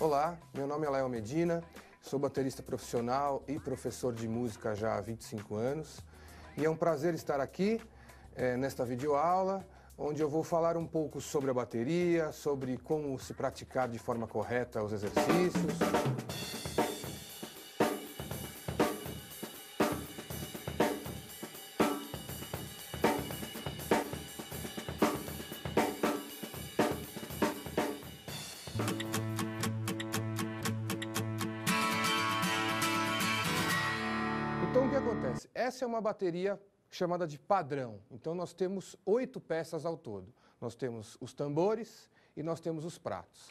Olá, meu nome é Léo Medina, sou baterista profissional e professor de música já há 25 anos. E é um prazer estar aqui é, nesta videoaula, onde eu vou falar um pouco sobre a bateria, sobre como se praticar de forma correta os exercícios. Então o que acontece? Essa é uma bateria chamada de padrão. Então nós temos oito peças ao todo. Nós temos os tambores e nós temos os pratos.